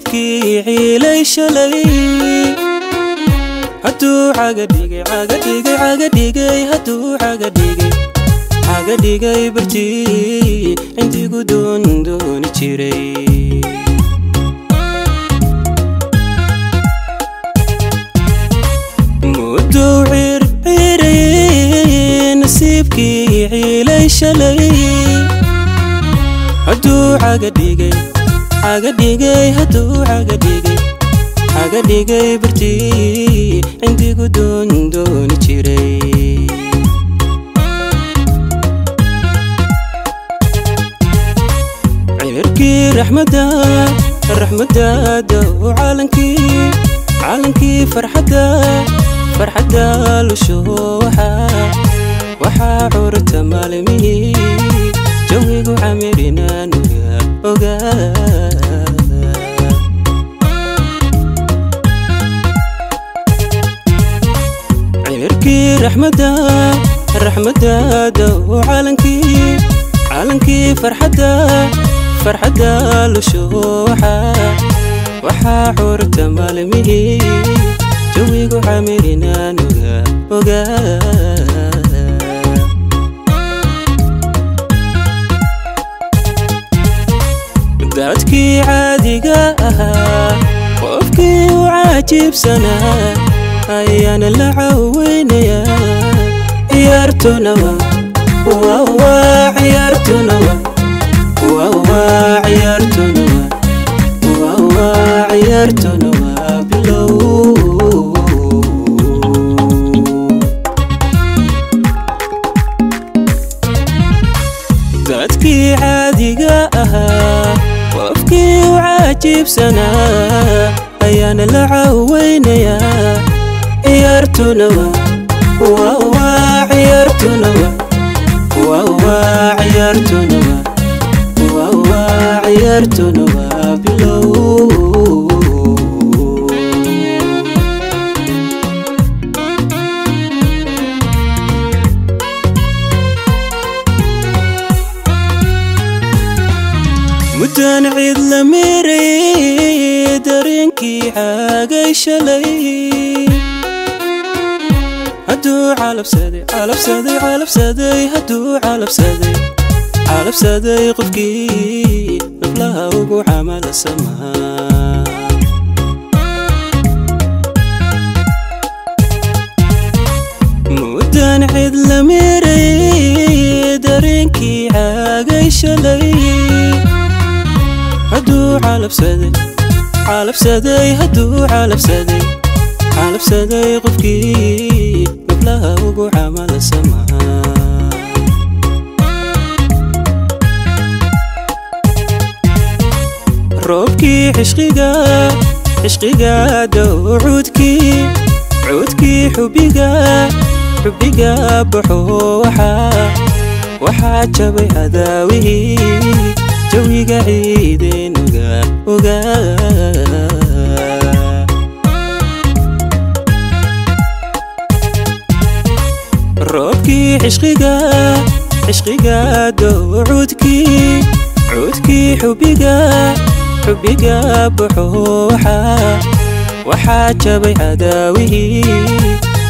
nasiibkii ciilay shalay. Hadduu cagadhigay cagadhigay cagadhigay hadduu cagadhigay cagadhigay bartii cindigu doondooni jiray. Mudduu circirayay nasiibkii ciilay shalay. Hadduu cagadhigay cagadhigay cagadhigay bartii cindigu doondooni jiray. Cirkii raxmadda raxmaddaada oo caalankii caalankii farxadda farxadda lusho waxaa waxaa curta maalmihii jawigu camirinaan cirkii raxmadda raxmaddaada oo caalankii caalankii farxadda farxadda lusho waxaa waxaa curta maalmihii jawigu camirinaan ogaa dadkii caadiga ahaa qofkii la caweynayaa ciyaartuna waa ciyaartuna waa ciyaartuna waa ciyaartuna waa bilow dadkii caadiga ahaa qofkii u cajiibsanaa ayaana la caweynayaa ciyaartuna waa ciyaartuna waa ciyaartuna waa ciyaartuna waa bilow muddaan ciid la meerayay dareenkii caagay shalay hadduu calabsaday calabsaday calabsaday hadduu calabsaday calabsaday qofkii naflaha ugu camala samaa muddaan ciid la meerayay dareenkii caagay shalay hadduu calabsaday calabsaday hadduu calabsaday calabsaday qofkii naflaha ugu camala samaa roobkii cishqiga cishqiga dow cuudkii cuudkii xubiga xubiga baxo waxaa waxaa jabay cadaawihii jawiga ciideen ogaa ogaa roobkii cishqiga cishqiga عشقي قا عشقي عشقك دو عودكي عودكي حبي عودك حبي حبك بحوحة وحات شبي عداوه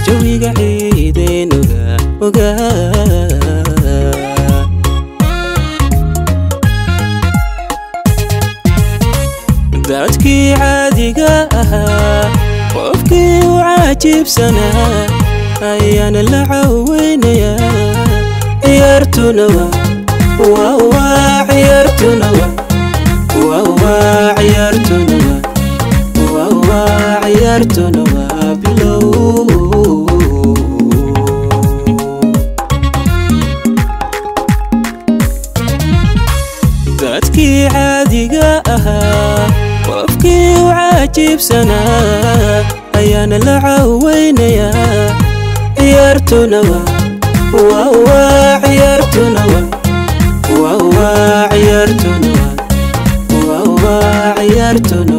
جوي قعيدين وقا وقا عادي عادقة وفكي وعاجب سنة. ايان العوين يا عيرتنا واو عيرتنا واو عيرتنا واو عيرتنا دادكي عادي قاها وفكي وعاجب سنا. أيان العوين يا عيرتنا ووا عيرتنا ووا عيرتنا ووا عيرتنا